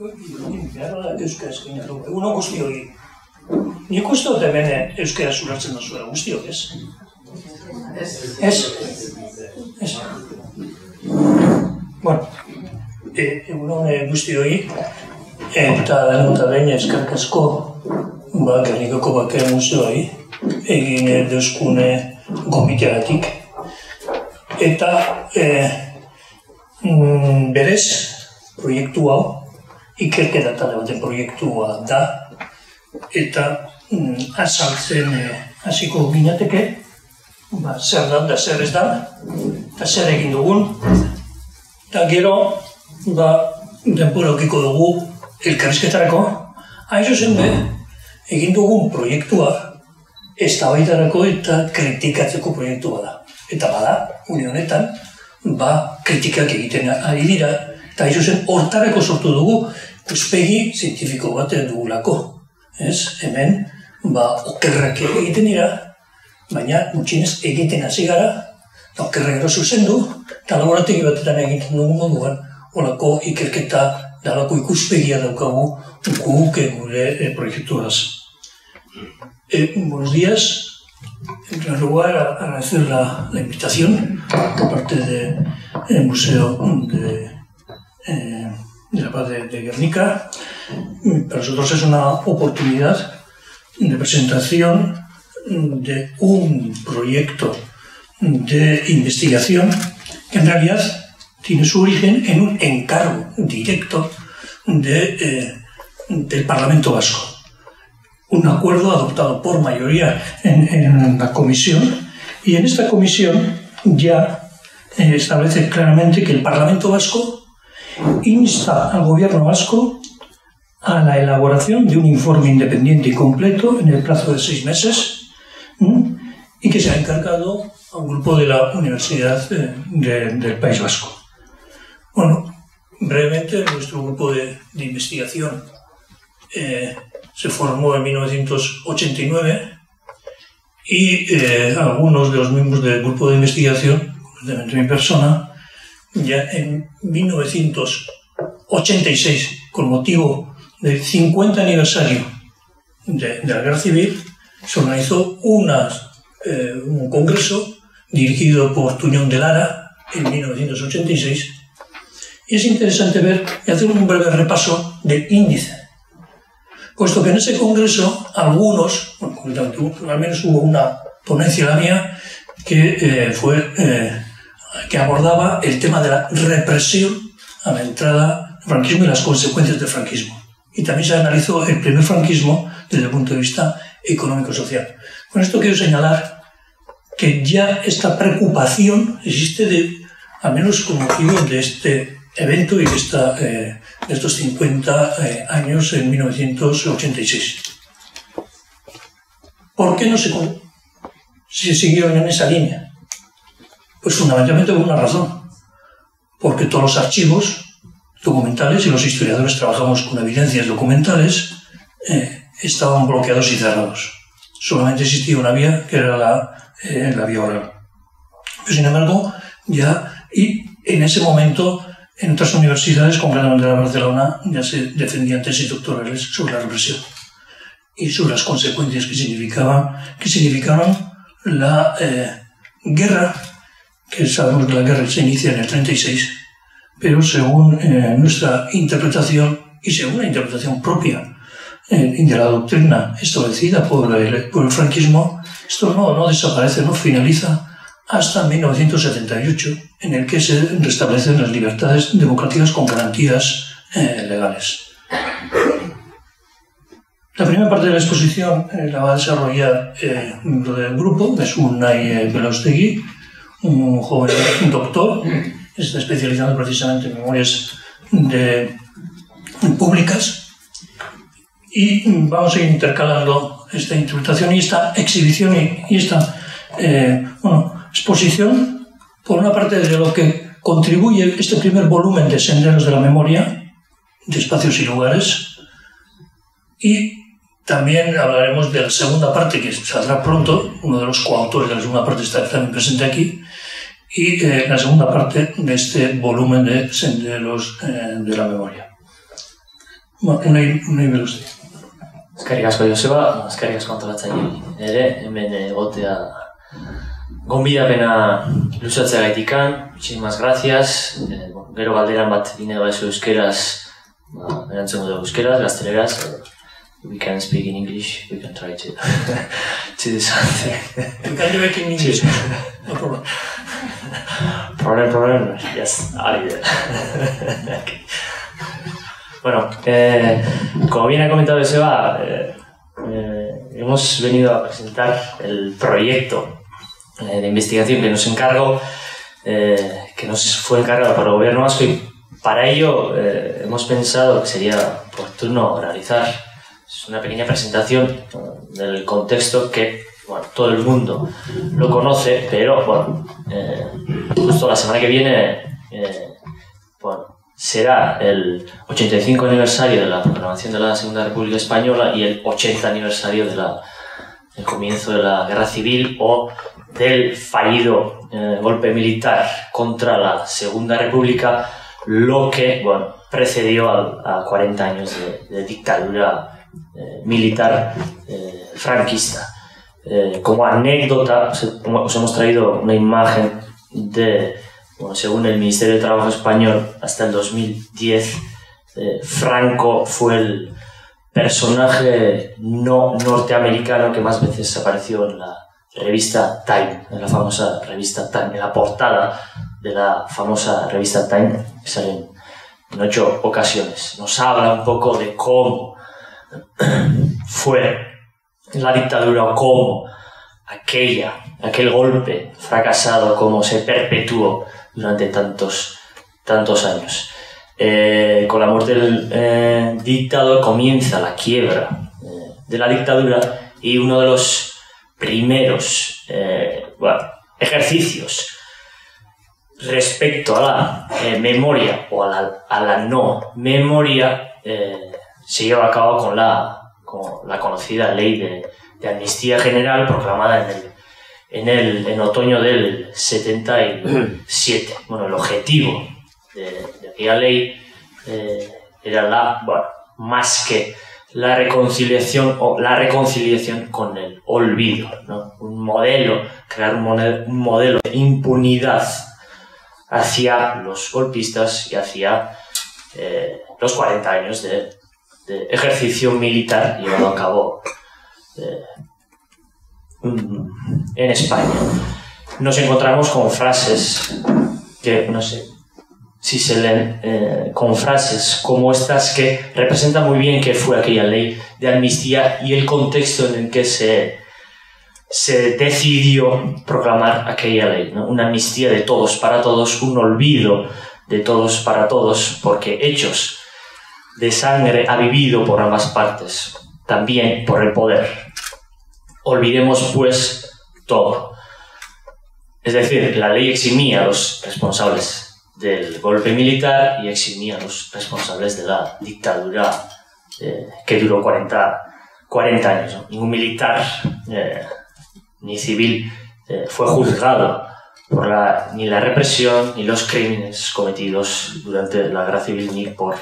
Euskaraz egin dugu. Egun guzti hori. Nik uste dut hemen euskara zuratzen duzuela guztiok, ez? Ez? Ez? Bueno, e, egun hori guzti hori, eta lehen eta behin eskark asko, ba, Gernikoko Bakea Museoari, egin deuskune gomiteagatik. Eta, e, mm, berez, proiektu hau, ikerketa talde baten proiektua da, eta mm, azaltzen eh, hasiko e, ginateke, ba, zer da da zer ez da, eta zer egin dugun, eta gero, ba, denpura okiko dugu elkarrizketarako, hain zuzen be, egin dugun proiektua, ez eta kritikatzeko proiektua da. Eta bada, unionetan, ba, kritikak egiten ari dira, Eta hizo zen, hortareko sortu dugu, uspegi zientifiko bat dugulako. Ez, hemen, ba, okerrak egiten dira, baina mutxinez egiten hasi gara, eta okerrak ero zuzen du, eta laborategi batetan egiten dugu moduan, olako ikerketa, dalako ikuspegia daukagu, guk gure e, proiektuaz. E, buenos días. En primer lugar, agradecer la, la invitación por parte del de, Museo de eh, de la paz de, Guernica. Para nosotros es una oportunidad de presentación de un proyecto de investigación que en realidad tiene su origen en un encargo directo eh, del Parlamento Vasco. Un acuerdo adoptado por mayoría en, la comisión y en esta comisión ya eh, establece claramente que el Parlamento Vasco insta al gobierno vasco a la elaboración de un informe independiente y completo en el plazo de seis meses y que se ha encargado a un grupo de la Universidad del País Vasco. Bueno, brevemente, nuestro grupo de, investigación eh, se formó en 1989 y eh, algunos de los miembros del grupo de investigación, concretamente mi persona, ya en 1986, con motivo del 50 aniversario de, la Guerra Civil, se organizó eh, un congreso dirigido por Tuñón de Lara en 1986. Y es interesante ver y hacer un breve repaso del índice. Puesto que en ese congreso algunos, al menos hubo una ponencia la mía, que eh, fue eh, que abordaba el tema de la represión a la entrada del franquismo y las consecuencias del franquismo. Y también se analizó el primer franquismo desde el punto de vista económico-social. Con esto quiero señalar que ya esta preocupación existe de, al menos con motivo de este evento y de, esta, eh, de estos 50 eh, años en 1986. ¿Por qué no se, se siguieron en esa línea? Pues fundamentalmente por una razón. Porque todos los archivos documentales, y los historiadores trabajamos con evidencias documentales, eh, estaban bloqueados y cerrados. Solamente existía una vía, que era la, eh, la vía oral. Pero sin embargo, ya, y en ese momento, en otras universidades, concretamente en la Barcelona, ya se defendían tesis doctorales sobre la represión y sobre las consecuencias que significaban, que significaron la eh, guerra que sabemos que la guerra se inicia en el 36, pero según eh, nuestra interpretación y según la interpretación propia eh, de la doctrina establecida por el, por el franquismo, esto no, no desaparece, no finaliza hasta 1978, en el que se restablecen las libertades democráticas con garantías eh, legales. La primera parte de la exposición la va a desarrollar un miembro del grupo, es Unai Belostegui, un joven doctor, está especializado precisamente en memorias de, públicas. Y vamos a ir intercalando esta interpretación y esta exhibición y, esta eh, bueno, exposición. Por una parte de lo que contribuye este primer volumen de Senderos de la Memoria, de espacios y lugares, y también hablaremos de la segunda parte que saldrá pronto, uno de los coautores de la segunda parte está también presente aquí, y eh, la segunda parte de este volumen de Senderos eh, de la Memoria. Unai, unai beruzte. Eskerrik asko Joseba, eskerrik asko antolatzaile ere, hemen egotea gonbidapena luzatzea gaitikan, muchísimas gracias, eh, bueno, gero galderan bat dine baizu euskeraz, ba, erantzen dugu euskeraz, gazteleraz, we can speak in English, we can try to, to do something. You can do it in English, no problem. Problem, problem, yes, ari de. Okay. Bueno, eh, como bien ha comentado Seba, eh, eh, hemos venido a presentar el proyecto eh, de investigación que nos encargó, eh, que nos fue encargado por el gobierno vasco y para ello eh, hemos pensado que sería oportuno realizar una pequeña presentación del contexto que bueno, todo el mundo lo conoce, pero bueno, eh, justo la semana que viene eh, bueno, será el 85 aniversario de la proclamación de la Segunda República Española y el 80 aniversario del de comienzo de la Guerra Civil o del fallido eh, golpe militar contra la Segunda República, lo que bueno, precedió a, a 40 años de dictadura eh, militar eh, franquista. Eh, como anécdota, os hemos traído una imagen de según el Ministerio de Trabajo español, hasta el 2010, eh, Franco fue el personaje no norteamericano que más veces apareció en la revista Time, en la famosa revista Time, en la portada de la famosa revista Time, que salen en ocho ocasiones. Nos habla un poco de cómo fue la dictadura o cómo aquella, aquel golpe fracasado, cómo se perpetuó durante tantos, tantos años. Eh, con la muerte del eh, dictador comienza la quiebra eh, de la dictadura y uno de los primeros ejercicios respecto a la memoria o a la, no memoria se lleva a cabo con la, con la conocida ley de, de amnistía general proclamada en el en, el, en otoño del 77. Bueno, el objetivo de, de aquella ley eh, era la, bueno, más que la reconciliación o la reconciliación con el olvido, ¿no? Un modelo, crear un, modelo, un modelo de impunidad hacia los golpistas y hacia eh, los 40 años de, de, ejercicio militar llevado a cabo eh, en España. Nos encontramos con frases que, no sé, si se leen eh, con frases como estas que representan muy bien qué fue aquella ley de amnistía y el contexto en el que se, se decidió proclamar aquella ley. Una amnistía de todos para todos, un olvido de todos para todos, porque hechos de sangre ha vivido por ambas partes, también por el poder. Olvidemos pues todo. Es decir, la ley eximía a los responsables del golpe militar y eximía a los responsables de la dictadura eh, que duró 40, 40 años. Ningún militar eh, ni civil eh, fue juzgado por la, ni la represión ni los crímenes cometidos durante la guerra civil ni por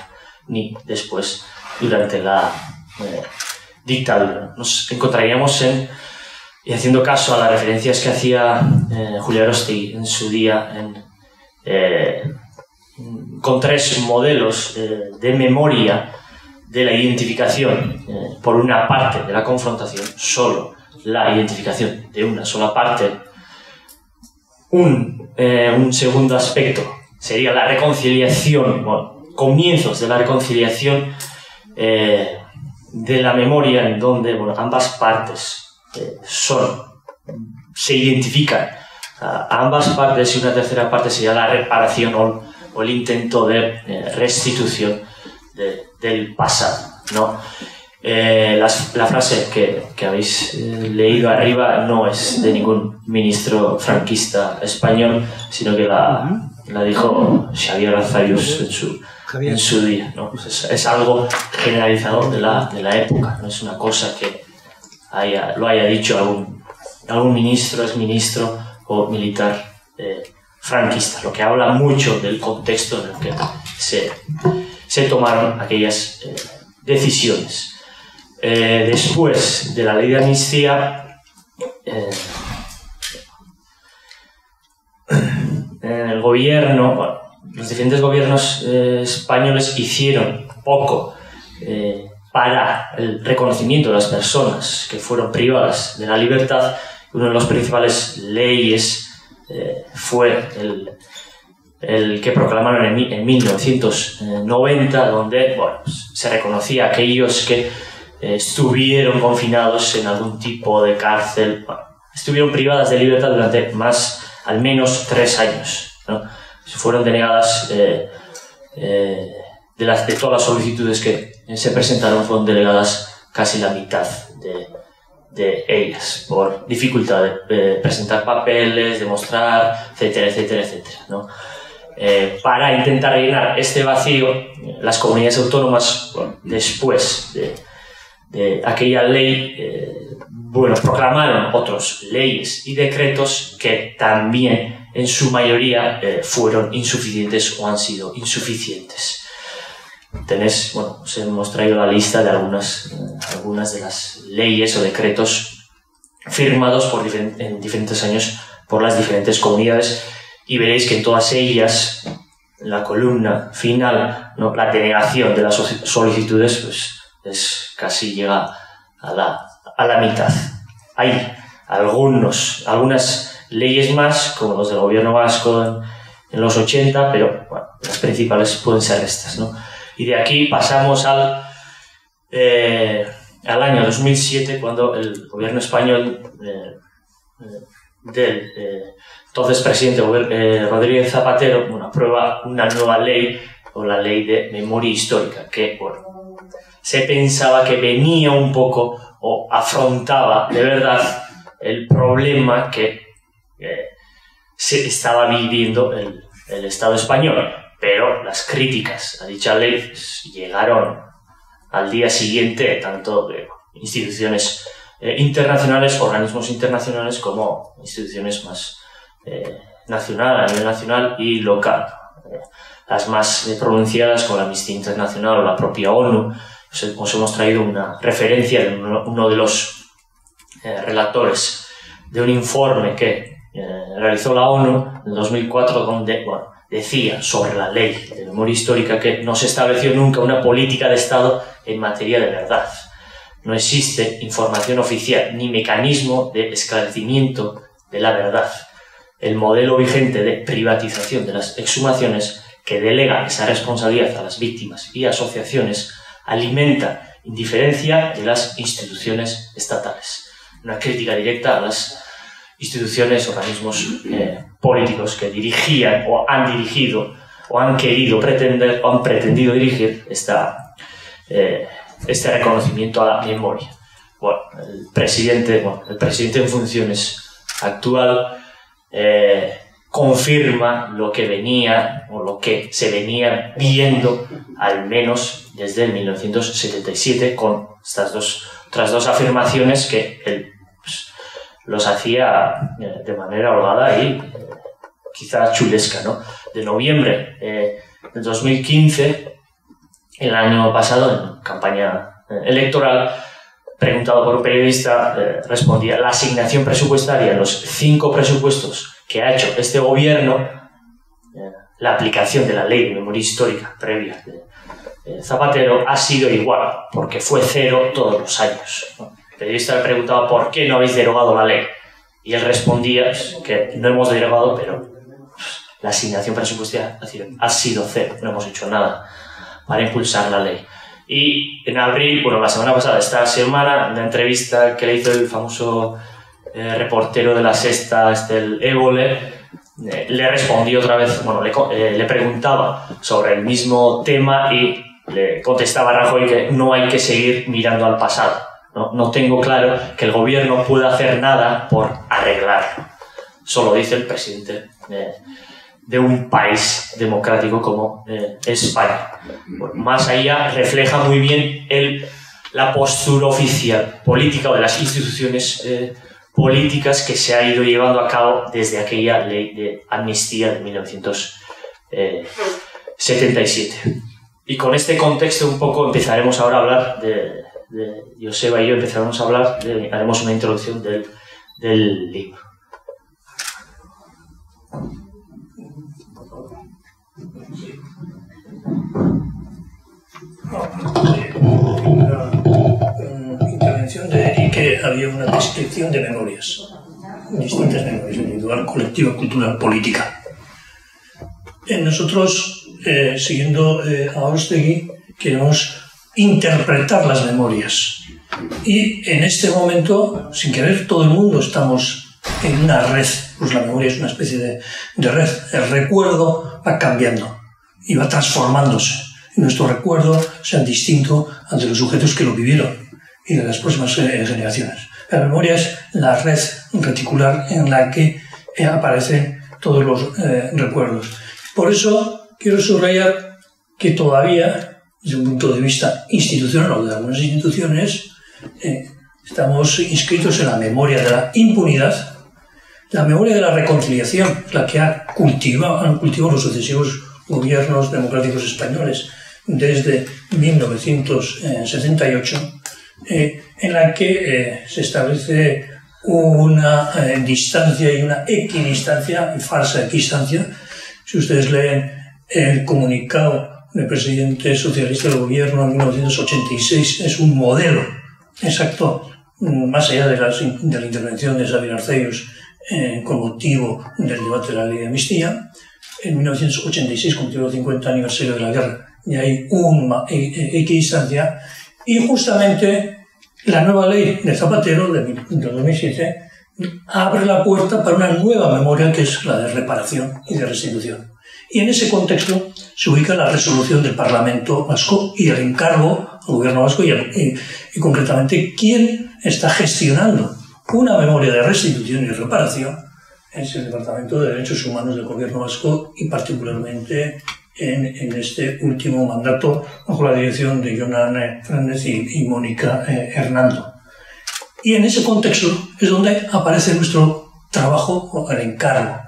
ni después durante la eh, dictadura. Nos encontraríamos en y haciendo caso a las referencias que hacía eh, Julia Rosti en su día eh, con tres modelos eh, de memoria de la identificación por una parte de la confrontación, solo la identificación de una sola parte. Un, un segundo aspecto sería la reconciliación, comienzos de la reconciliación eh, de la memoria en donde bueno, ambas partes eh, son, se identifican a ambas partes y una tercera parte sería la reparación o, o el intento de eh, restitución de, del pasado. ¿no? Eh, la, la, frase que, que habéis eh, leído arriba no es de ningún ministro franquista español, sino que la, la dijo Xavier Arzayus en su, en su día. ¿no? Es, es, algo generalizado de la, de la época, no es una cosa que haya, lo haya dicho algún, algún ministro, es ministro o militar eh, franquista, lo que habla mucho del contexto en el que se, se tomaron aquellas eh, decisiones. Eh, después de la ley de amnistía, el gobierno, los diferentes gobiernos eh, españoles hicieron poco para el reconocimiento de las personas que fueron privadas de la libertad. Una de las principales leyes fue el, que proclamaron en, 1990, donde pues, se reconocía a aquellos que eh, estuvieron confinados en algún tipo de cárcel, estuvieron privadas de libertad durante más, al menos tres años. Fueron denegadas, eh, eh, de, todas las solicitudes que se presentaron, fueron delegadas casi la mitad de, ellas, por dificultad de presentar papeles, demostrar, etcétera, etcétera, etcétera. ¿no? Eh, para intentar rellenar este vacío, las comunidades autónomas, después de, aquella ley, bueno, proclamaron otras leyes y decretos que también en su mayoría eh, fueron insuficientes o han sido insuficientes. Tenés, bueno, os hemos traído la lista de algunas, algunas de las leyes o decretos firmados por en diferentes años por las diferentes comunidades y veréis que en todas ellas, en la columna final, ¿no? la denegación de las solicitudes pues, es, casi llega a la, a la mitad. Hay algunos, algunas leyes más, como los del gobierno vasco en, los 80, pero las principales pueden ser estas. ¿no? Y de aquí pasamos al, eh, al año 2007, cuando el gobierno español eh, eh, del entonces presidente eh, Rodríguez Zapatero bueno, aprueba una nueva ley, o la ley de memoria histórica, que bueno, se pensaba que venía un poco o afrontaba de verdad el problema que eh, se estaba viviendo el, el, Estado español. Pero las críticas a dicha ley pues, llegaron al día siguiente, tanto de instituciones eh, internacionales, organismos internacionales, como instituciones más eh, nacional, a nivel nacional y local. Eh, las más eh, pronunciadas, como la Amnistía Internacional o la propia ONU, os hemos traído una referencia de uno, de los relatores de un informe que realizó la ONU en 2004, donde decía sobre la ley de memoria histórica que no se estableció nunca una política de Estado en materia de verdad. No existe información oficial ni mecanismo de esclarecimiento de la verdad el modelo vigente de privatización de las exhumaciones, que delega esa responsabilidad a las víctimas y asociaciones, alimenta indiferencia de las instituciones estatales. Una crítica directa a las instituciones, organismos eh, políticos que dirigían o han dirigido o han querido pretender o han pretendido dirigir esta, eh, este reconocimiento a la memoria. Bueno, el presidente, bueno, el presidente en funciones actual eh, confirma lo que venía o lo que se venía viendo al menos desde el 1977 con estas dos, otras dos afirmaciones que pues, los hacía eh, de manera holgada y eh, quizá chulesca. ¿no? De noviembre eh, del 2015, el año pasado, en campaña electoral, preguntado por un periodista, eh, respondía, la asignación presupuestaria los cinco presupuestos que ha hecho este gobierno, eh, la aplicación de la ley de memoria histórica previa de Zapatero, ha sido igual, porque fue cero todos los años. Periodista le preguntaba por qué no habéis derogado la ley. Y él respondía pues, que no hemos derogado, pero pues, la asignación presupuestaria ha sido cero, no hemos hecho nada para impulsar la ley. Y en abril, bueno, la semana pasada, esta semana, una entrevista que le hizo el famoso eh, reportero de la sexta, este, el Évole, eh, le respondió otra vez, bueno, le, eh, le, preguntaba sobre el mismo tema y le contestaba a Rajoy que no hay que seguir mirando al pasado. No, tengo claro que el gobierno pueda hacer nada por arreglarlo. Solo dice el presidente de un país democrático como eh, España. más allá refleja muy bien la postura oficial política o de las instituciones eh, políticas que se ha ido llevando a cabo desde aquella ley de amnistía de 1977. y con este contexto un poco empezaremos ahora a hablar de, de Joseba y yo empezaremos a hablar, haremos una introducción del, del libro. la intervención de Eric había una descripción de memorias, distintas memorias, individual, colectiva, cultural, política. Nosotros, eh, siguiendo eh, a Ostegui, queremos interpretar las memorias. Y en este momento, sin querer, todo el mundo estamos en una red, pues la memoria es una especie de, de red. El recuerdo va cambiando y va transformándose. Nuestro recuerdo sea distinto ante los sujetos que lo vivieron y de las próximas eh, generaciones. La memoria es la red reticular en la que eh, aparecen todos los eh, recuerdos. Por eso quiero subrayar que todavía, desde un punto de vista institucional o de algunas instituciones, estamos inscritos en la memoria de la impunidad, la memoria de la reconciliación, la que ha cultivado, han cultivado los sucesivos gobiernos democráticos españoles desde 1978, eh, en la que eh, se establece una eh, distancia y una equidistancia, falsa equidistancia. Si ustedes leen el comunicado del presidente socialista del gobierno en 1986, es un modelo exacto, más allá de la, de la intervención de Xavier Arceius con motivo del debate de la ley de amnistía, en 1986, con motivo del 50 aniversario de la guerra, y hay una equidistancia, y justamente la nueva ley de Zapatero de 2007 abre la puerta para una nueva memoria que es la de reparación y de restitución. Y en ese contexto se ubica la resolución del Parlamento Vasco y el encargo al gobierno vasco y, y concretamente quién está gestionando una memoria de restitución y reparación es el Departamento de Derechos Humanos del Gobierno Vasco y particularmente en, en este último mandato bajo la dirección de Jonan Fernández y, Mónica eh, Hernando. Y en ese contexto es donde aparece nuestro trabajo, el encargo.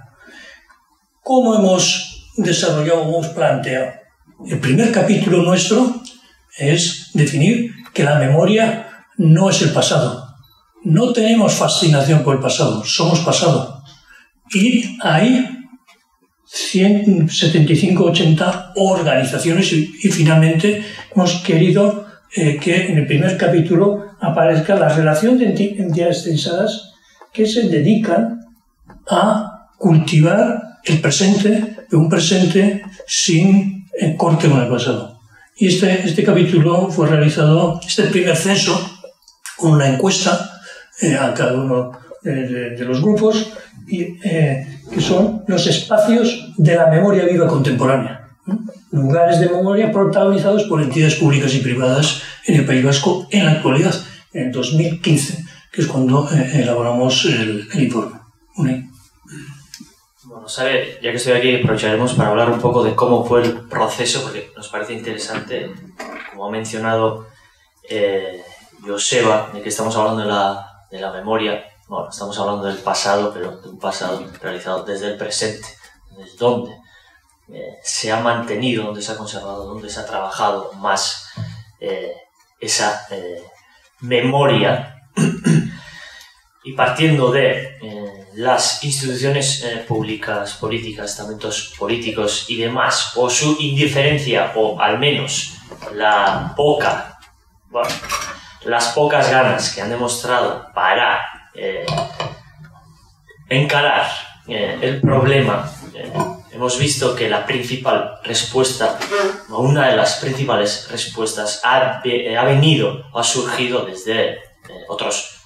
¿Cómo hemos desarrollado, hemos planteado? El primer capítulo nuestro es definir que la memoria no es el pasado. No tenemos fascinación por el pasado, somos pasado y hay 175, 80 organizaciones y, finalmente hemos querido eh, que en el primer capítulo aparezca la relación de entidades censadas que se dedican a cultivar el presente, un presente sin eh, corte con el pasado. Y este, este capítulo fue realizado, este primer censo, con una encuesta eh, a cada uno de, los grupos, y, eh, que son los espacios de la memoria viva contemporánea. Lugares de memoria protagonizados por entidades públicas y privadas en el País Vasco en la actualidad, en el 2015, que es cuando eh, elaboramos el, informe. Bueno, sabe, ya que estoy aquí, aprovecharemos para hablar un poco de cómo fue el proceso, porque nos parece interesante, como ha mencionado eh, Joseba, de que estamos hablando de la, de la memoria, bueno, estamos hablando del pasado, pero de un pasado realizado desde el presente, desde donde eh, se ha mantenido, donde se ha conservado, donde se ha trabajado más eh, esa eh, memoria. Y partiendo de las instituciones públicas, políticas, estamentos políticos y demás, o su indiferencia, o al menos la poca, bueno, las pocas ganas que han demostrado para eh, encarar eh, el problema, eh, hemos visto que la principal respuesta, una de las principales respuestas, ha, ha venido ha surgido desde otros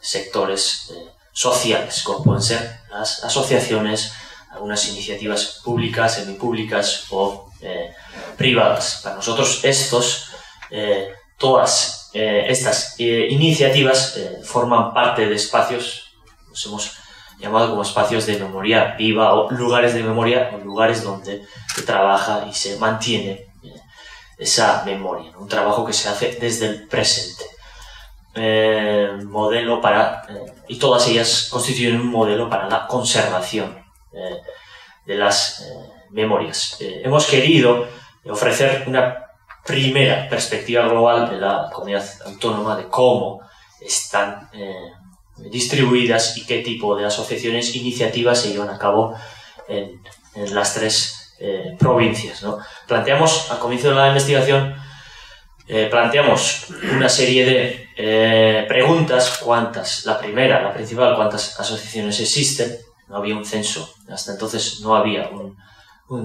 sectores sociales, como pueden ser las asociaciones, algunas iniciativas públicas, semipúblicas o privadas. Para nosotros estos, todas eh, estas eh, iniciativas eh, forman parte de espacios, los hemos llamado como espacios de memoria viva o lugares de memoria o lugares donde se trabaja y se mantiene esa memoria, un trabajo que se hace desde el presente. Modelo para, y todas ellas constituyen un modelo para la conservación de las memorias. hemos querido ofrecer una primera perspectiva global de la comunidad autónoma de cómo están eh, distribuidas y qué tipo de asociaciones, iniciativas se llevan a cabo en, las tres eh, provincias. Planteamos, al comienzo de la investigación, eh, planteamos una serie de preguntas, cuántas, la primera, la principal, cuántas asociaciones existen, no había un censo, hasta entonces no había un,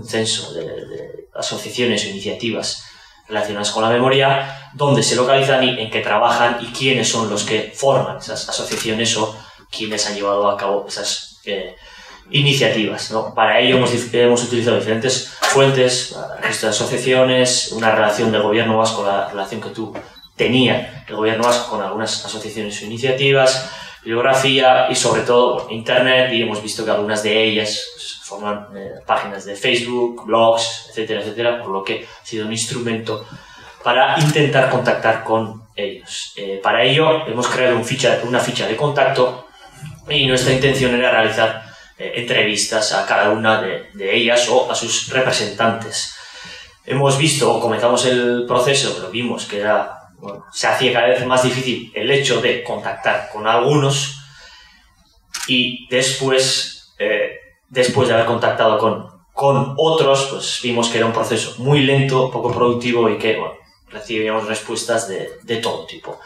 censo de, asociaciones o iniciativas relacionadas con la memoria, dónde se localizan y en qué trabajan y quiénes son los que forman esas asociaciones o quiénes han llevado a cabo esas eh, iniciativas. ¿no? Para ello hemos, hemos, utilizado diferentes fuentes, registro de asociaciones, una relación del gobierno vasco, la relación que tú tenía el gobierno vasco con algunas asociaciones o iniciativas, bibliografía y sobre todo internet y hemos visto que algunas de ellas pues, forman eh, páginas de Facebook, blogs, etcétera, etcétera, por lo que ha sido un instrumento para intentar contactar con ellos. Eh, para ello hemos creado un ficha, una ficha de contacto y nuestra intención era realizar entrevistas a cada una de, de, ellas o a sus representantes. Hemos visto, comenzamos el proceso, pero vimos que era bueno, se hacía cada vez más difícil el hecho de contactar con algunos y después, eh, después de haber contactado con, con otros, pues vimos que era un proceso muy lento, poco productivo y que bueno, recibíamos respuestas de, de todo tipo.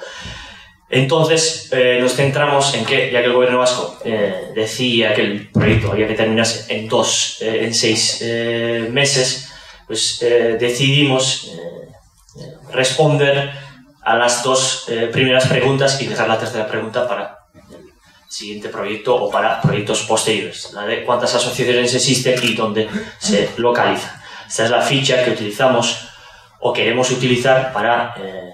Entonces eh, nos centramos en que, ya que el gobierno vasco eh, decía que el proyecto había que terminarse en dos, en seis meses, pues decidimos responder a las dos eh, primeras preguntas y dejar la tercera pregunta para el siguiente proyecto o para proyectos posteriores, la de cuántas asociaciones existen y dónde se localizan. Esta es la ficha que utilizamos o queremos utilizar para eh,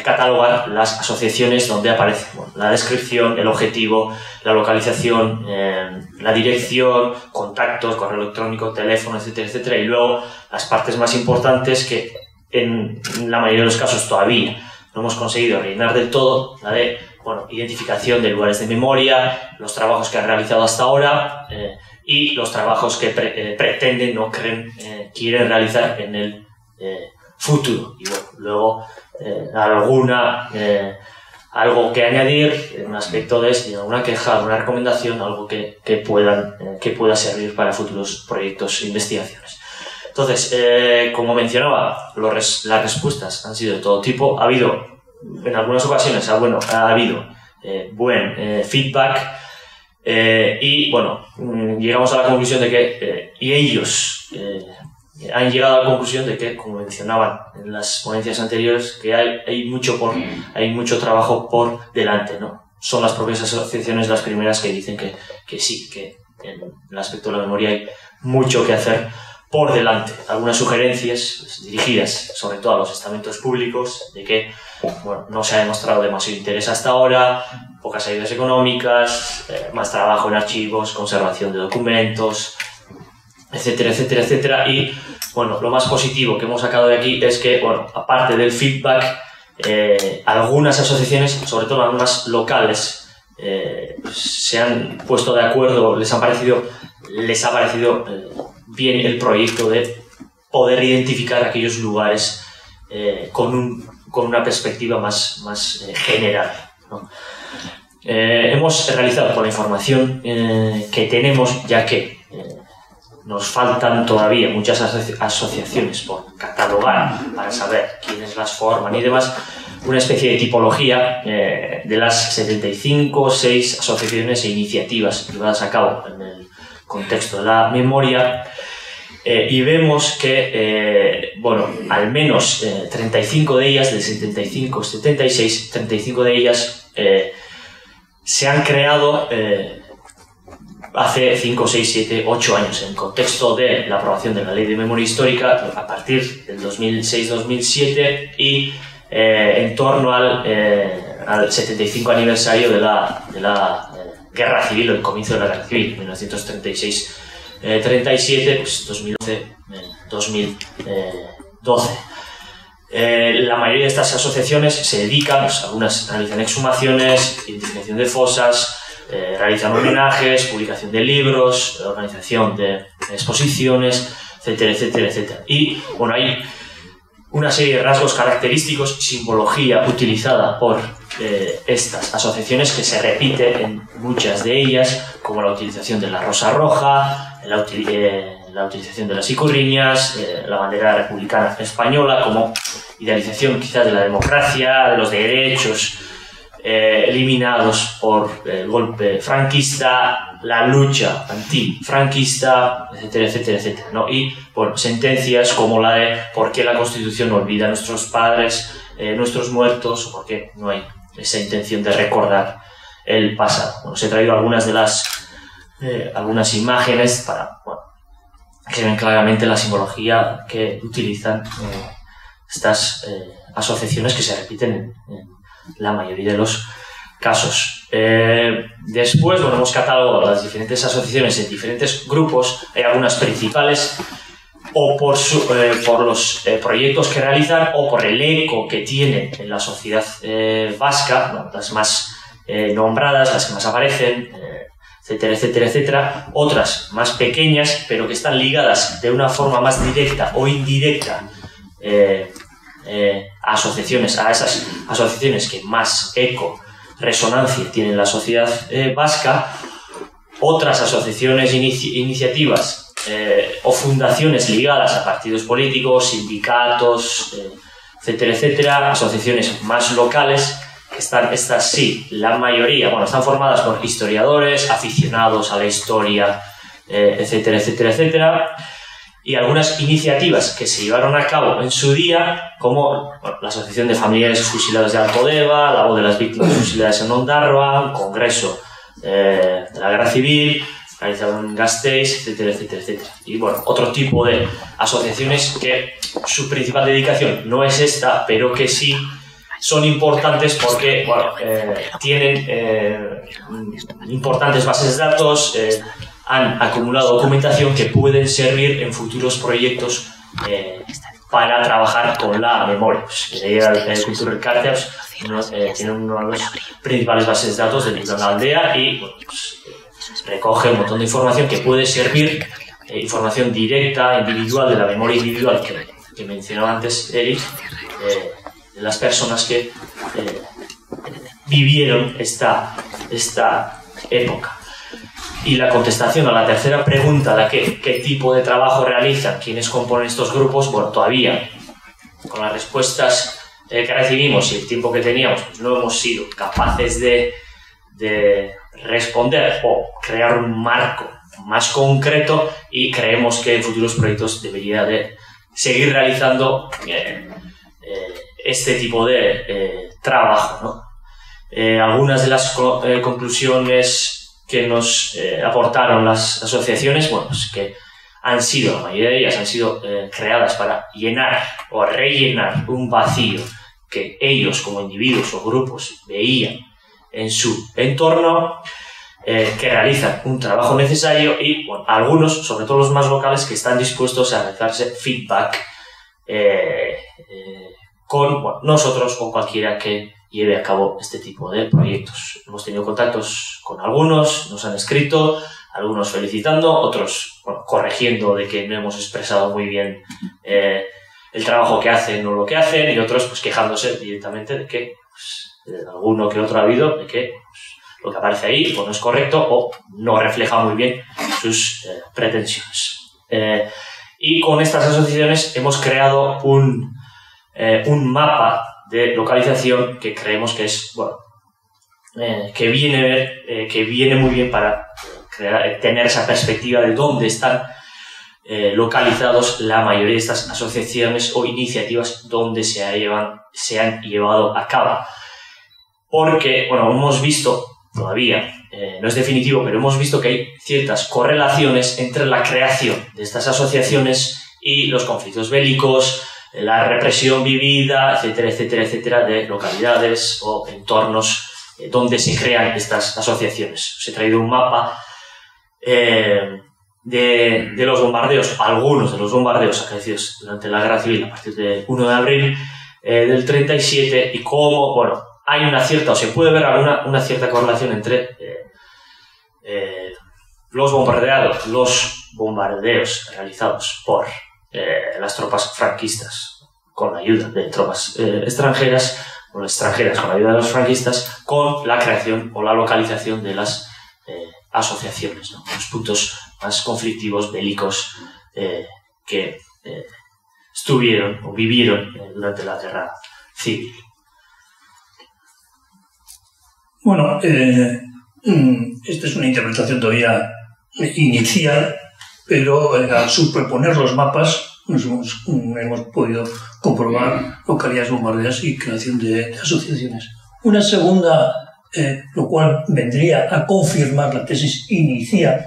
catalogar las asociaciones donde aparece la descripción, el objetivo, la localización, eh, la dirección, contactos, correo electrónico, teléfono, etcétera, etcétera, y luego las partes más importantes que en la mayoría de los casos todavía no hemos conseguido rellenar del todo, la de bueno, identificación de lugares de memoria, los trabajos que han realizado hasta ahora eh, y los trabajos que eh, pretenden o creen, quieren realizar en el futuro. Y luego alguna, algo que añadir, un aspecto de si alguna queja, alguna recomendación, algo que, que, puedan, que pueda servir para futuros proyectos e investigaciones. Entonces, eh, como mencionaba, las respuestas han sido de todo tipo. Ha habido, en algunas ocasiones, ha, bueno, ha habido eh, buen eh, feedback y, bueno, mm, llegamos a la conclusión de que, y ellos han llegado a la conclusión de que, como mencionaban en las ponencias anteriores, que hay, hay, mucho, por, hay mucho trabajo por delante, ¿no? Son las propias asociaciones las primeras que dicen que, que sí, que en el aspecto de la memoria hay mucho que hacer por delante algunas sugerencias pues, dirigidas sobre todo a los estamentos públicos de que bueno, no se ha demostrado demasiado interés hasta ahora, pocas ayudas económicas, eh, más trabajo en archivos, conservación de documentos, etcétera, etcétera, etcétera. Y bueno, lo más positivo que hemos sacado de aquí es que, bueno, aparte del feedback, eh, algunas asociaciones, sobre todo algunas locales, eh, se han puesto de acuerdo, les han parecido, les ha parecido bien el proyecto de poder identificar aquellos lugares eh, con, un, con, una perspectiva más, más eh, general. Eh, hemos realizado con la información que tenemos, ya que nos faltan todavía muchas asociaciones por catalogar para saber quiénes las forman y demás, una especie de tipología de las 75 6 asociaciones e iniciativas llevadas a cabo en el contexto de la memoria. Eh, y vemos que, eh, bueno, al menos 35 eh, de ellas, de 75, 76, 35 de ellas se han creado hace 5, 6, 7, 8 años, en contexto de la aprobación de la Ley de Memoria Histórica a partir del 2006-2007 y en torno al, al, 75 aniversario de la, la Guerra Civil o el comienzo de la Guerra Civil, 1936 37, pues 2011, 2012. Eh, la mayoría de estas asociaciones se dedican, pues, algunas realizan exhumaciones, identificación de fosas, eh, realizan homenajes, publicación de libros, organización de exposiciones, etcétera, etcétera, etcétera. Y bueno, hay una serie de rasgos característicos simbología utilizada por eh, estas asociaciones que se repite en muchas de ellas, como la utilización de la rosa roja, la, eh, utilización de las icurriñas, la bandera republicana española, como idealización quizás de la democracia, de los derechos eliminados por el golpe franquista, la lucha antifranquista, etcétera, etcétera, etcétera. ¿no? Y por sentencias como la de por qué la Constitución olvida a nuestros padres, nuestros muertos, o por qué no hay esa intención de recordar el pasado. Bueno, os he traído algunas de las eh, algunas imágenes para que ven claramente la simbología que utilizan eh, estas eh, asociaciones que se repiten en, la mayoría de los casos. después, bueno, hemos catalogado las diferentes asociaciones en diferentes grupos. Hay algunas principales o por, eh, por los eh, proyectos que realizan o por el eco que tienen en la sociedad eh, vasca, las más nombradas, las que más aparecen, etcétera, etcétera, etcétera. Otras más pequeñas, pero que están ligadas de una forma más directa o indirecta a asociaciones, a esas asociaciones que más eco, resonancia tienen en la sociedad vasca. Otras asociaciones, iniciativas eh, o fundaciones ligadas a partidos políticos, sindicatos, eh, etcétera, etcétera, asociaciones más locales, que están, estas sí, la mayoría, bueno, están formadas por historiadores, aficionados a la historia, eh, etcétera, etcétera, etcétera, y algunas iniciativas que se llevaron a cabo en su día, como la Asociación de Familiares Fusilados de Alcodeva, la voz de las víctimas fusiladas en Ondarroa, un congreso de la Guerra Civil, realizado en Gasteiz, etcétera, etcétera, etcétera. Y bueno, otro tipo de asociaciones que su principal dedicación no es esta, pero que sí son importantes porque eh, tienen eh, importantes bases de datos, eh, han acumulado documentación que pueden servir en futuros proyectos para trabajar con la memoria. Pues, el Cultural Carters tiene una de las principales bases de datos de la aldea y pues, recoge un montón de información que puede servir, eh, información directa, individual, de la memoria individual que, que mencionó antes Eric, eh, de las personas que eh, vivieron esta, esta época. Y la contestación a la tercera pregunta, la que qué tipo de trabajo realizan, quiénes componen estos grupos, bueno, todavía con las respuestas que recibimos y el tiempo que teníamos, pues no hemos sido capaces de, de responder o crear un marco más concreto y creemos que en futuros proyectos debería de seguir realizando eh, eh, este tipo de eh, trabajo. algunas de las conclusiones que nos aportaron las asociaciones, bueno, pues que han sido, la mayoría de ellas han sido creadas para llenar o rellenar un vacío que ellos como individuos o grupos veían en su entorno, eh, que realizan un trabajo necesario y algunos, sobre todo los más locales, que están dispuestos a realizarse feedback eh, eh, con nosotros o cualquiera que lleve a cabo este tipo de proyectos. Hemos tenido contactos con algunos, nos han escrito, algunos felicitando, otros corrigiendo de que no hemos expresado muy bien el trabajo que hacen o lo que hacen, y otros pues quejándose directamente de que pues, alguno que otro ha habido de que pues, lo que aparece ahí o no es correcto o no refleja muy bien sus eh, pretensiones. Eh, y con estas asociaciones hemos creado un, eh, un mapa de localización que creemos que es, bueno, que, viene, que viene muy bien para tener esa perspectiva de dónde están localizados la mayoría de estas asociaciones o iniciativas donde se, se han llevado a cabo. Porque, bueno, hemos visto todavía, eh, no es definitivo, pero hemos visto que hay ciertas correlaciones entre la creación de estas asociaciones y los conflictos bélicos, la represión vivida, etcétera, etcétera, etcétera, de localidades o entornos eh, donde se crean estas asociaciones. Os he traído un mapa eh, de, los bombardeos, algunos de los bombardeos acaecidos durante la Guerra Civil a partir del 1 de abril del 37 y cómo, bueno, hay una cierta, o se puede ver alguna, una cierta correlación entre eh, eh, los bombardeados, los bombardeos realizados por eh, las tropas franquistas con la ayuda de tropas eh, extranjeras, o extranjeras con la ayuda de los franquistas, con la creación o la localización de las eh, asociaciones, los puntos más conflictivos, bélicos, que estuvieron o vivieron durante la guerra civil. Bueno, mm, esta es una interpretación todavía inicial, pero al superponer los mapas nos hemos, podido comprobar localidades bombardeadas y creación de, asociaciones. Una segunda, eh, lo cual vendría a confirmar la tesis inicial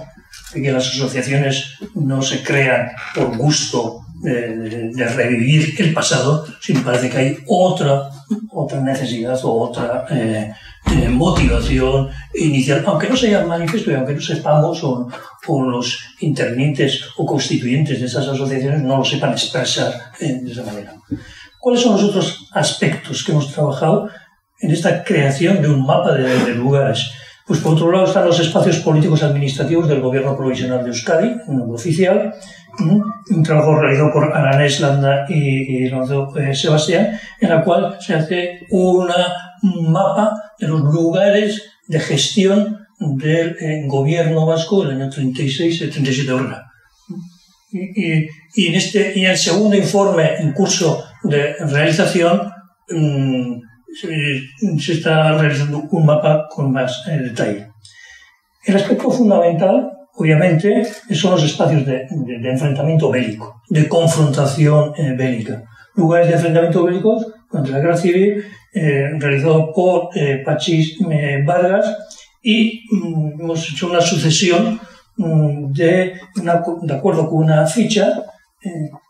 de que las asociaciones no se crean por gusto de, revivir el pasado, sino parece que hay otra, otra necesidad o otra eh, eh, motivación inicial, aunque no se haya manifiesto y aunque no sepamos o, o, los intervinientes o constituyentes de esas asociaciones no lo sepan expresar eh, de esa manera. ¿Cuáles son los otros aspectos que hemos trabajado en esta creación de un mapa de, de lugares? Pues por otro lado están los espacios políticos administrativos del Gobierno Provisional de Euskadi, un oficial, un trabajo realizado por Aranés Landa y, Lorenzo eh, Sebastián, en la cual se hace una, un mapa de los lugares de gestión del eh, gobierno vasco del año 36 y 37 horas. Y, y, en este, y el segundo informe en curso de realización mm, se, está realizando un mapa con más eh, detalle. El aspecto fundamental, obviamente, son los espacios de, enfrentamiento bélico, de confrontación eh, bélica. Lugares de enfrentamiento bélico contra la guerra civil, eh, por Pachis Vargas, y mm, hemos hecho una sucesión mm, de, de acuerdo con una ficha,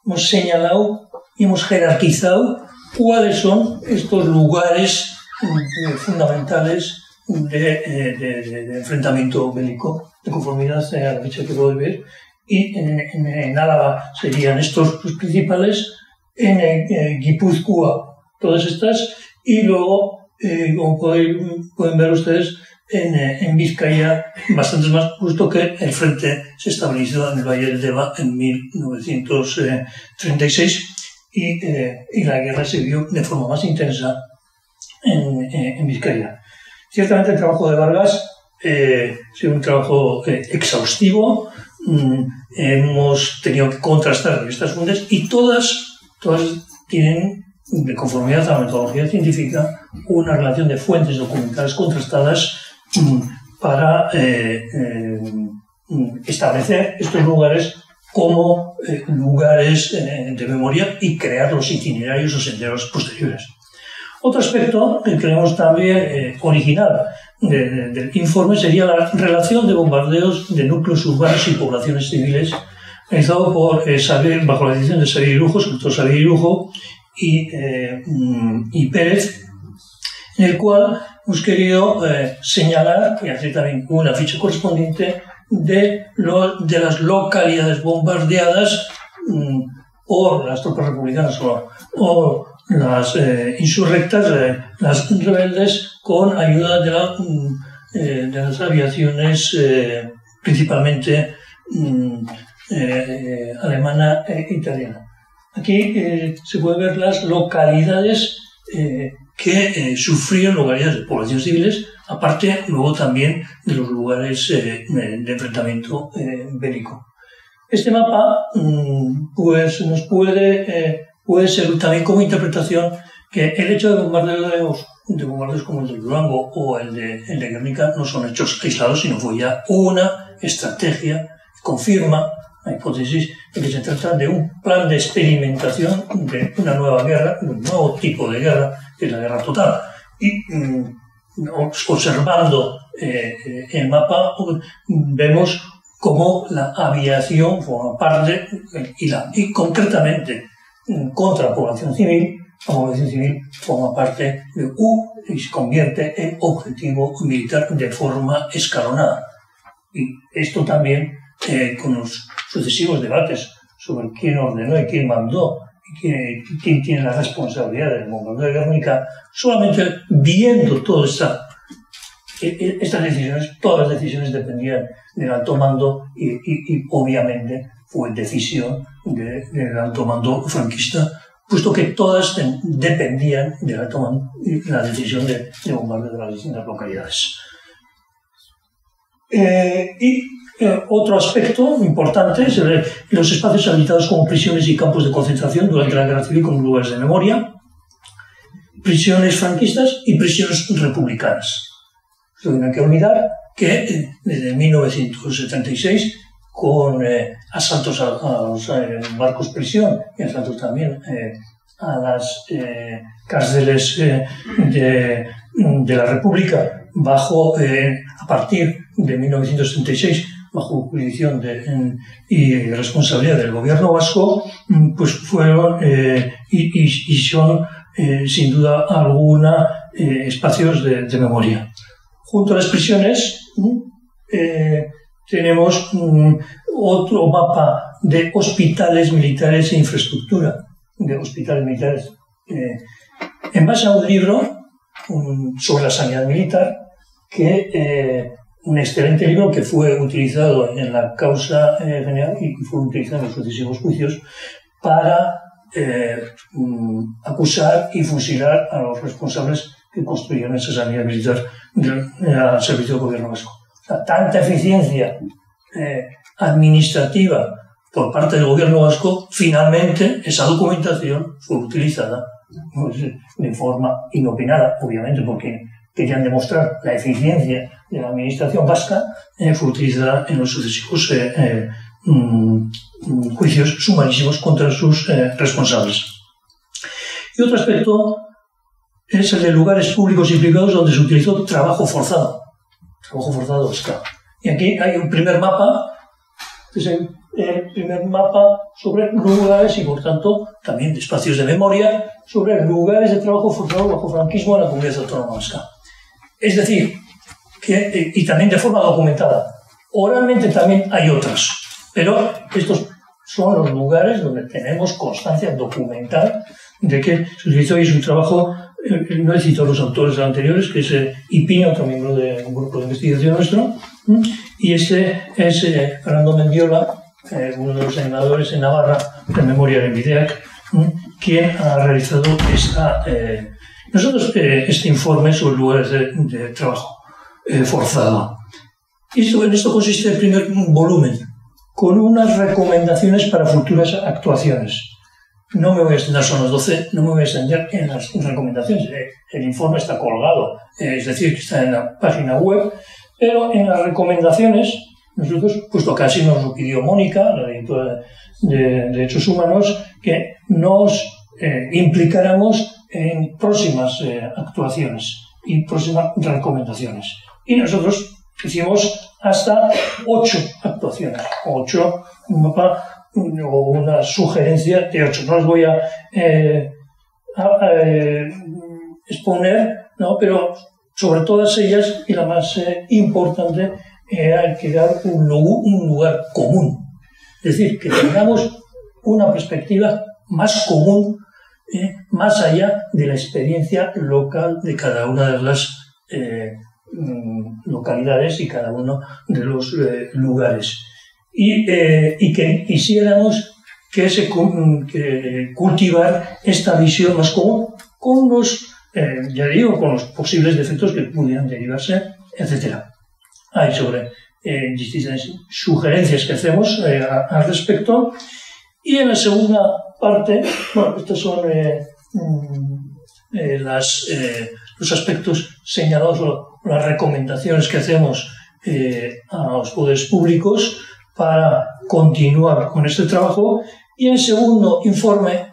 hemos señalado y hemos jerarquizado cuáles son estos lugares eh, fundamentales eh, de, enfrentamiento bélico, de conformidad a la fecha que puedo ver. Y en, Álava serían estos los principales, en, eh, Guipúzcoa todas estas, y luego, como pueden, ver ustedes, en, en, Vizcaya bastantes más, justo que el frente se estabilizó en el Valle del Deva en 1936 eh, y, la guerra se vio de forma más intensa en, eh, en Vizcaya. Ciertamente el trabajo de Vargas eh, ha sido un trabajo eh, exhaustivo, mm, hemos tenido que contrastar estas fuentes y todas, todas tienen, de conformidad a la metodología científica, una relación de fuentes documentales contrastadas mm, para mm, establecer estos lugares como eh, lugares eh, de memoria y crear los itinerarios o senderos posteriores. Otro aspecto que creemos también eh, original del informe sería la relación de bombardeos de núcleos urbanos y poblaciones civiles realizado por Saber, bajo la dirección de Xavier Irujo, doctor Xavier Irujo y, mm, y Pérez, en el cual hemos querido señalar y hacer también una ficha correspondiente de, las localidades bombardeadas mm, por las tropas republicanas o, las eh, insurrectas, eh, las rebeldes, con ayuda de, mm, eh, las aviaciones principalmente alemana e italiana. Aquí se pueden ver las localidades que sufrieron localidades de poblaciones civiles aparte luego también de los lugares eh, de enfrentamiento eh, bélico. Este mapa mm, pues, nos puede, eh, puede ser también como interpretación que el hecho de bombardeos, de bombardeos como el de Durango o el de, el Guernica no son hechos aislados, sino fue ya una estrategia que confirma la hipótesis de que se trata de un plan de experimentación de una nueva guerra, un nuevo tipo de guerra, que es la guerra total. Y mm, observando eh, el mapa, vemos cómo la aviación forma parte, y, la, y concretamente contra la población civil, la población civil forma parte de U y se convierte en objetivo militar de forma escalonada. Y esto también, con los sucesivos debates sobre quién ordenó y quién mandó quién, tiene la responsabilidad del bombardeo de Guernica, solamente viendo todas e, e, estas decisiones, todas las decisiones dependían del alto mando y, obviamente fue decisión del alto mando franquista puesto que todas dependían de la, toma, la decisión de, de de las distintas localidades. Eh, y eh, otro aspecto importante es los espacios habilitados como prisiones y campos de concentración durante la Guerra Civil como lugares de memoria, prisiones franquistas y prisiones republicanas. No hay que olvidar que eh, desde 1976, con asaltos a, los barcos prisión y asaltos también a las cárceles de, de, la República, bajo, a partir de 1936 bajo jurisdicción y responsabilidad del gobierno vasco, mm, pues fueron eh, y, son eh, sin duda alguna eh, espacios de, memoria. Junto a las prisiones mm, tenemos mm, otro mapa de hospitales militares e infraestructura de hospitales militares. en base a un libro sobre la sanidad militar que un excelente libro que fue utilizado en la causa eh, general y fue utilizado en los sucesivos juicios para eh, mm, acusar y fusilar a los responsables que construyeron esa sanidad militar al servicio del gobierno vasco. tanta eficiencia eh, administrativa por parte del gobierno vasco, finalmente esa documentación fue utilizada pues, de forma inopinada, obviamente, porque querían demostrar la eficiencia de la administración vasca, eh, fue utilizada en los sucesivos eh, eh, mm, juicios sumarísimos contra sus responsables. Y otro aspecto es el de lugares públicos y privados donde se utilizó trabajo forzado. Trabajo forzado esclavo. Y aquí hay un primer mapa, que es el, primer mapa sobre lugares y, por tanto, también de espacios de memoria sobre lugares de trabajo forzado bajo franquismo en la comunidad autónoma vasca. Es decir, que, y también de forma documentada. Oralmente también hay otras, pero estos son los lugares donde tenemos constancia documental de que se utilizó y es un trabajo, eh, no he citado los autores anteriores, que es eh, Ipiña, otro miembro de un grupo de investigación nuestro, y este es eh, Fernando Mendiola, uno de los senadores en Navarra de Memoria de Videac, quien ha realizado esta nosotros, eh, este informe sobre lugares de, trabajo eh, forzado. Esto, en esto consiste el primer volumen, con unas recomendaciones para futuras actuaciones. No me voy a extender, son las 12, no me voy a extender en las recomendaciones. Eh, el informe está colgado, es decir, que está en la página web, pero en las recomendaciones, nosotros, puesto que así nos lo pidió Mónica, la directora de, Derechos Humanos, que nos implicáramos en próximas eh, actuaciones y próximas recomendaciones. Y nosotros hicimos hasta ocho actuaciones, ocho, un mapa o una sugerencia de ocho. No las voy a, eh, eh, exponer, ¿no? pero sobre todas ellas, y la más importante, era que dar un, un lugar común. Es decir, que tengamos una perspectiva más común eh, más allá de la experiencia local de cada una de las eh, mm, localidades y cada uno de los eh, lugares. Y, y, que quisiéramos que se que cultivar esta visión más común con los, ya digo, con los posibles defectos que pudieran derivarse, etc. Hay sobre distintas sugerencias que hacemos al respecto. Y en la segunda parte, bueno, estos son eh, mm, eh, las, eh, los aspectos señalados, las recomendaciones que hacemos a los poderes públicos para continuar con este trabajo. Y en segundo informe,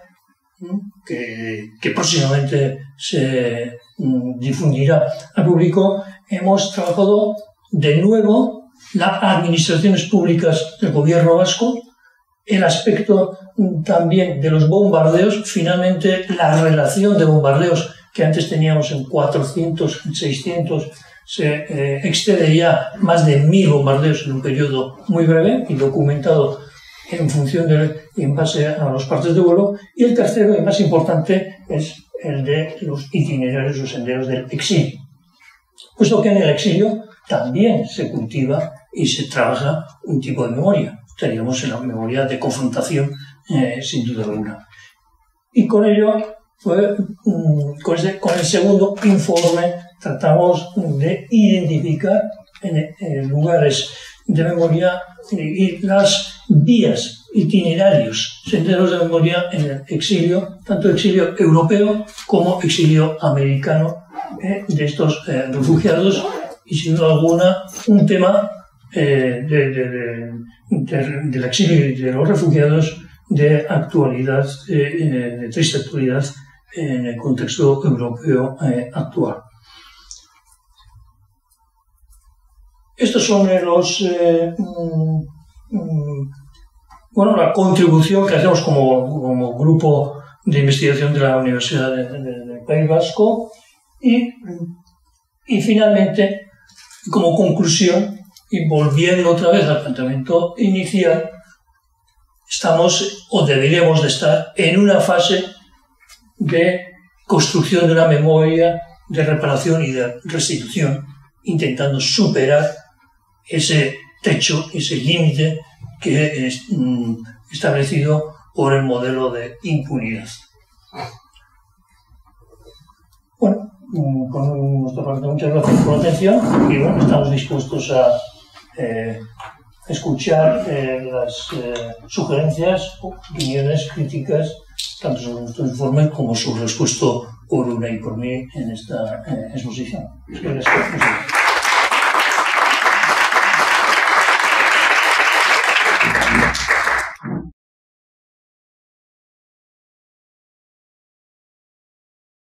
mm, que, que próximamente se mm, difundirá al público, hemos trabajado de nuevo las administraciones públicas del gobierno vasco el aspecto también de los bombardeos, finalmente la relación de bombardeos que antes teníamos en 400, en 600, se eh, excede ya más de mil bombardeos en un periodo muy breve y documentado en función de, en base a los partes de vuelo. Y el tercero y más importante es el de los itinerarios o senderos del exilio. Puesto que en el exilio también se cultiva y se trabaja un tipo de memoria estaríamos en la memoria de confrontación, eh, sin duda alguna. Y con ello, mm, con, el segundo informe, tratamos de identificar en, lugares de memoria y, y las vías, itinerarios, senderos de memoria en el exilio, tanto exilio europeo como exilio americano eh, de estos eh, refugiados y sin duda alguna un tema eh, de- de- del exilio de los refugiados de actualidad, eh, de triste actualidad en el contexto europeo eh, actual. Estos son eh, los, eh, mm, mm, bueno, la contribución que hacemos como, como grupo de investigación de la Universidad de- de- del País Vasco y, y finalmente, como conclusión, y volviendo otra vez al planteamiento inicial, estamos o deberíamos de estar en una fase de construcción de una memoria de reparación y de restitución, intentando superar ese techo, ese límite que es mm, establecido por el modelo de impunidad. Bueno, mm, con nuestra parte muchas gracias por la atención y bueno, estamos dispuestos a eh, escuchar eh, las eh, sugerencias, opiniones, críticas, tanto sobre nuestro informe como sobre lo expuesto por una y por mí en esta eh, exposición. Muchas gracias.